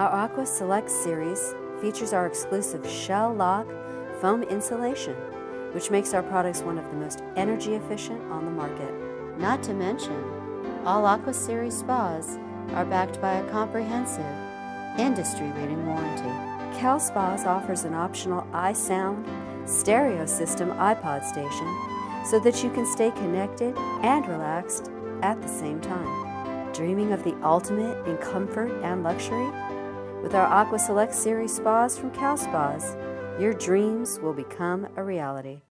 Our Aqua Select series features our exclusive Shel-Loc foam insulation, which makes our products one of the most energy efficient on the market. Not to mention, all Aqua Series spas are backed by a comprehensive, industry-leading warranty. Cal Spas offers an optional iSound stereo system iPod station so that you can stay connected and relaxed at the same time. Dreaming of the ultimate in comfort and luxury? With our Aqua Select Series spas from Cal Spas, your dreams will become a reality.